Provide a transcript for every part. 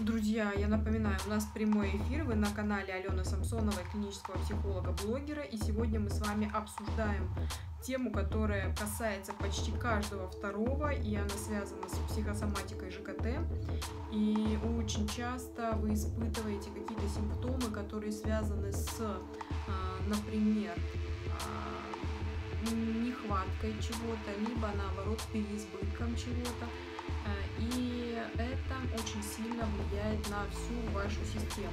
Друзья, я напоминаю, у нас прямой эфир, вы на канале Алены Самсоновой, клинического психолога-блогера, и сегодня мы с вами обсуждаем тему, которая касается почти каждого второго, и она связана с психосоматикой ЖКТ. И очень часто вы испытываете какие-то симптомы, которые связаны с, а, например, а, нехваткой чего-то, либо наоборот переизбытком чего-то. А, и это очень сильно влияет на всю вашу систему.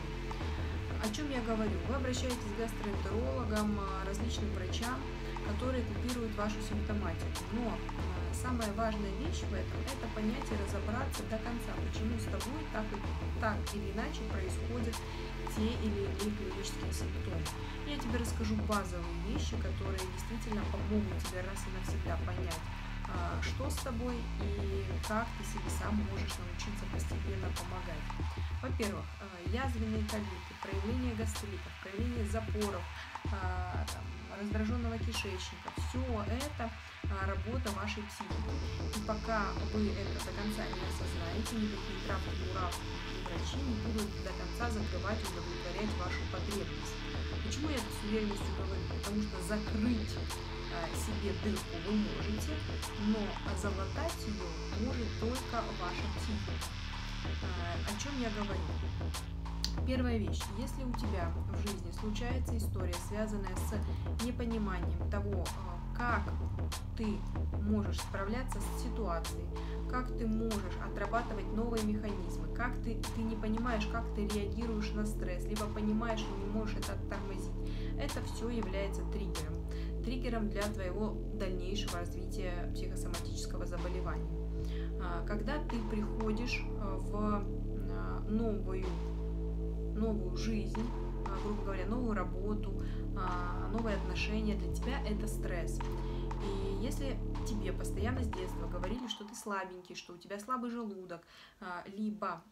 О чем я говорю? Вы обращаетесь к гастроэнтерологам, различным врачам, которые купируют вашу симптоматику. Но э, самая важная вещь в этом – это понять и разобраться до конца, почему с тобой так, и, так или иначе происходят те или иные клинические симптомы. Я тебе расскажу базовые вещи, которые действительно помогут тебе раз и навсегда понять, что с тобой и как ты себе сам можешь научиться постепенно помогать. Во-первых, э, язвенные колиты, проявление гастритов, проявление запоров, там, раздраженного кишечника. Все это а, работа вашей психики. И пока вы это до конца не осознаете, никакие травки, муравки и врачи не будут до конца закрывать и удовлетворять вашу потребность. Почему я это с уверенностью говорю? Потому что закрыть а, себе дырку вы можете, но залатать ее может только ваша психика. А, о чем я говорю? Первая вещь. Если у тебя в жизни случается история, связанная с непониманием того, а, как ты можешь справляться с ситуацией, как ты можешь отрабатывать новые механизмы, как ты, ты не понимаешь, как ты реагируешь на стресс, либо понимаешь, что не можешь это оттормозить, это все является триггером. Триггером для твоего дальнейшего развития психосоматического заболевания. А, когда ты приходишь а, в новую новую жизнь, а, грубо говоря, новую работу, а, новые отношения, для тебя это стресс. И если тебе постоянно с детства говорили, что ты слабенький, что у тебя слабый желудок, а, либо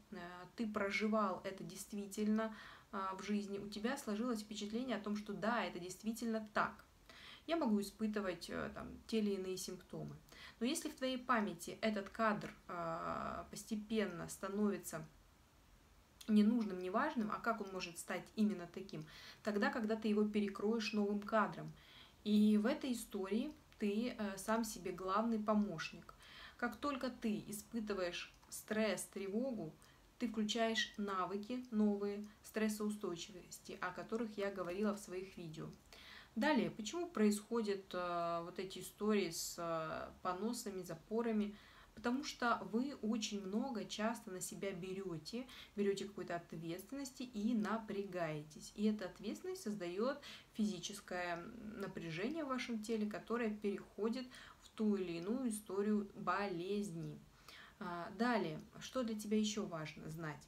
ты проживал это действительно в жизни, у тебя сложилось впечатление о том, что да, это действительно так. Я могу испытывать там, те или иные симптомы. Но если в твоей памяти этот кадр постепенно становится ненужным, неважным, а как он может стать именно таким? Тогда, когда ты его перекроешь новым кадром. И в этой истории ты э, сам себе главный помощник. Как только ты испытываешь стресс, тревогу, ты включаешь навыки новые стрессоустойчивости, о которых я говорила в своих видео. Далее, почему происходят э, вот эти истории с э, поносами, запорами? потому что вы очень много часто на себя берете, берете какой-то ответственности и напрягаетесь. И эта ответственность создает физическое напряжение в вашем теле, которое переходит в ту или иную историю болезни. А, далее, что для тебя еще важно знать?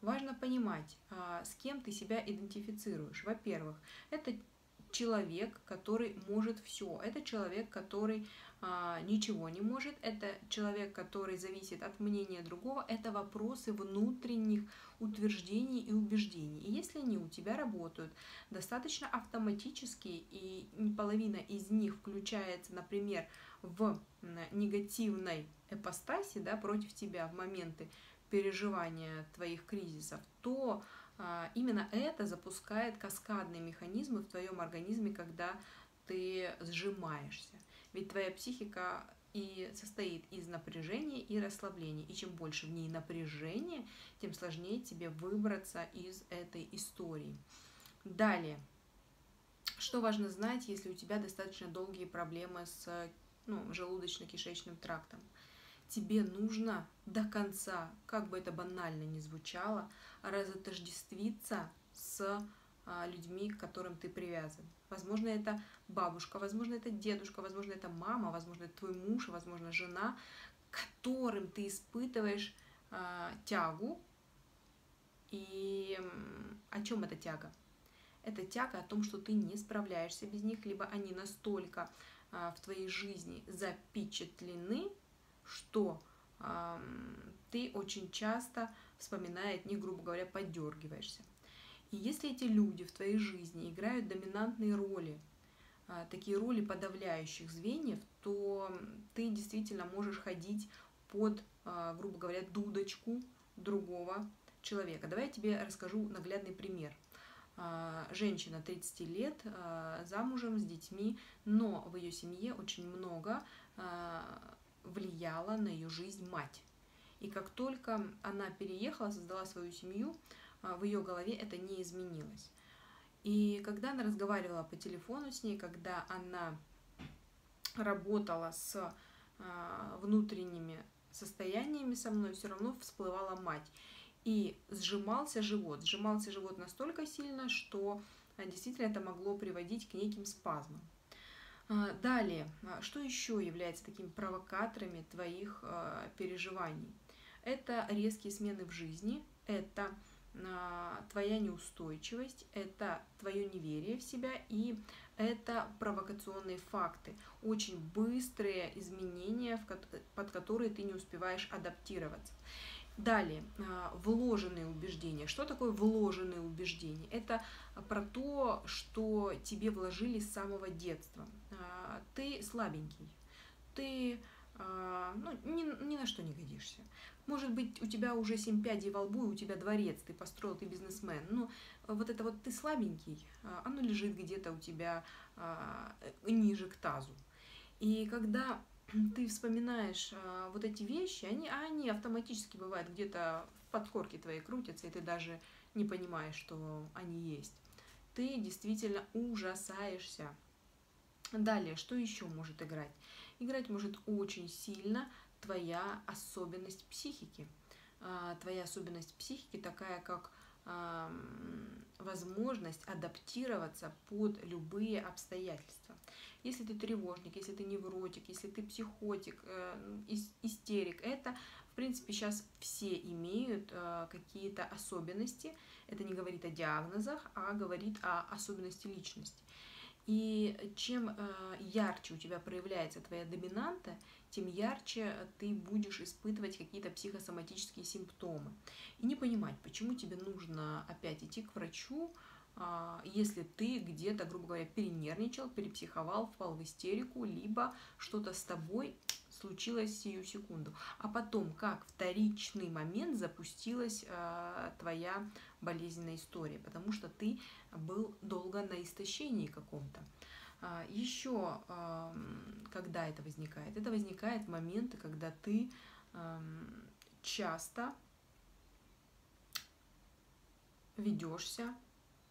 Важно понимать, а, с кем ты себя идентифицируешь. Во-первых, это человек, который может все. Это человек, который а, ничего не может. Это человек, который зависит от мнения другого. Это вопросы внутренних утверждений и убеждений. И если они у тебя работают достаточно автоматически, и половина из них включается, например, в негативной эпостаси да, против тебя в моменты переживания твоих кризисов, то именно это запускает каскадные механизмы в твоем организме, когда ты сжимаешься. Ведь твоя психика и состоит из напряжения и расслабления. И чем больше в ней напряжения, тем сложнее тебе выбраться из этой истории. Далее. Что важно знать, если у тебя достаточно долгие проблемы с ну, желудочно-кишечным трактом? Тебе нужно до конца, как бы это банально ни звучало, разотождествиться с а, людьми, к которым ты привязан. Возможно, это бабушка, возможно, это дедушка, возможно, это мама, возможно, это твой муж, возможно, жена, которым ты испытываешь э, тягу. И о чем эта тяга? Это тяга о том, что ты не справляешься без них, либо они настолько э, в твоей жизни запечатлены, что э, ты очень часто, вспоминая от них, грубо говоря, поддергиваешься. И если эти люди в твоей жизни играют доминантные роли, э, такие роли подавляющих звеньев, то ты действительно можешь ходить под, э, грубо говоря, дудочку другого человека. Давай я тебе расскажу наглядный пример. А, женщина 30 лет, замужем с детьми, но в ее семье очень много влияла на ее жизнь мать. И как только она переехала, создала свою семью, в ее голове это не изменилось. И когда она разговаривала по телефону с ней, когда она работала с внутренними состояниями со мной, все равно всплывала мать. И сжимался живот. Сжимался живот настолько сильно, что а, действительно это могло приводить к неким спазмам. А, далее, а, что еще является такими провокаторами твоих переживаний? Это резкие смены в жизни, это твоя неустойчивость, это твое неверие в себя и это провокационные факты, очень быстрые изменения, под которые ты не успеваешь адаптироваться. Далее, а, вложенные убеждения. Что такое вложенные убеждения? Это про то, что тебе вложили с самого детства. А, ты слабенький, ты а, ну, ни, ни на что не годишься. Может быть, у тебя уже семь пядей во лбу, и у тебя дворец, ты построил, ты бизнесмен. Но вот это вот ты слабенький, оно лежит где-то у тебя ниже к тазу. И когда ты вспоминаешь а, вот эти вещи, они, они автоматически бывают где-то в подкорке твоей крутятся, и ты даже не понимаешь, что они есть. Ты действительно ужасаешься. Далее, что еще может играть? Играть может очень сильно твоя особенность психики. А, твоя особенность психики такая, как возможность адаптироваться под любые обстоятельства. Если ты тревожник, если ты невротик, если ты психотик, э, истерик, это, в принципе, сейчас все имеют э, какие-то особенности. Это не говорит о диагнозах, а говорит о особенности личности. И чем э, ярче у тебя проявляется твоя доминанта, тем ярче ты будешь испытывать какие-то психосоматические симптомы. И не понимать, почему тебе нужно опять идти к врачу, а, если ты где-то, грубо говоря, перенервничал, перепсиховал, впал в истерику, либо что-то с тобой случилось сию секунду. А потом, как вторичный момент запустилась э, твоя болезненная история, потому что ты был долго на истощении каком-то. А, еще, когда это возникает? Это возникает моменты, когда ты часто ведешься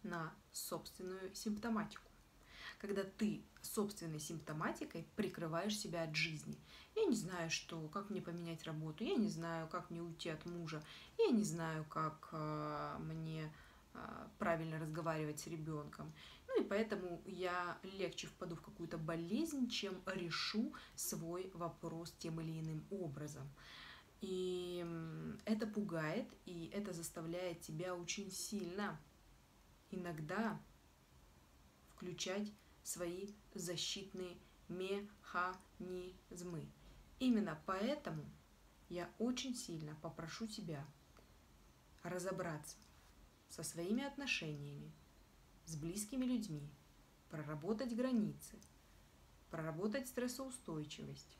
на собственную симптоматику. Когда ты собственной симптоматикой прикрываешь себя от жизни. Я не знаю, что, как мне поменять работу, я не знаю, как мне уйти от мужа, я не знаю, как э, мне правильно разговаривать с ребенком. Ну и поэтому я легче впаду в какую-то болезнь, чем решу свой вопрос тем или иным образом. И это пугает, и это заставляет тебя очень сильно иногда включать свои защитные механизмы. Именно поэтому я очень сильно попрошу тебя разобраться со своими отношениями, с близкими людьми, проработать границы, проработать стрессоустойчивость,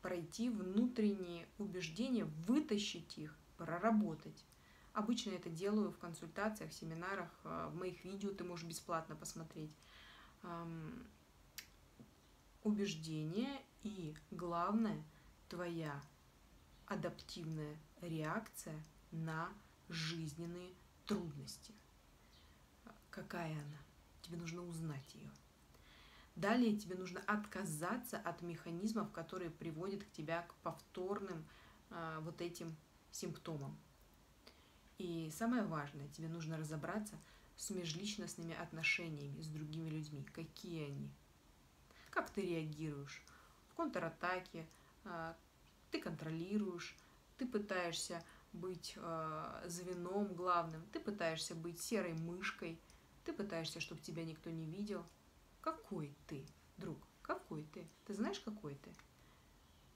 пройти внутренние убеждения, вытащить их, проработать, Обычно это делаю в консультациях, семинарах, э, в моих видео ты можешь бесплатно посмотреть. Убеждение и, главное, твоя адаптивная реакция на жизненные трудности. Какая она? Тебе нужно узнать ее. Далее тебе нужно отказаться от механизмов, которые приводят к тебя к повторным а, вот этим симптомам. И самое важное, тебе нужно разобраться с межличностными отношениями с другими людьми. Какие они? Как ты реагируешь? В контратаке а, ты контролируешь, ты пытаешься быть а, звеном главным, ты пытаешься быть серой мышкой, ты пытаешься, чтобы тебя никто не видел. Какой ты, друг? Какой ты? Ты знаешь, какой ты?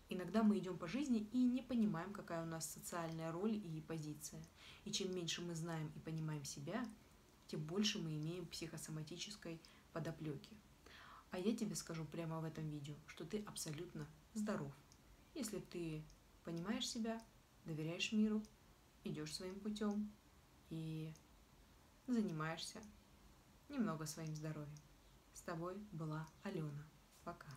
Иногда мы идем по жизни и не понимаем, какая у нас социальная роль и позиция. И чем меньше мы знаем и понимаем себя, тем больше мы имеем психосоматической подоплеки. А я тебе скажу прямо в этом видео, что ты абсолютно здоров. Если ты понимаешь себя, доверяешь миру идешь своим путем и занимаешься немного своим здоровьем. С тобой была Алена. Пока.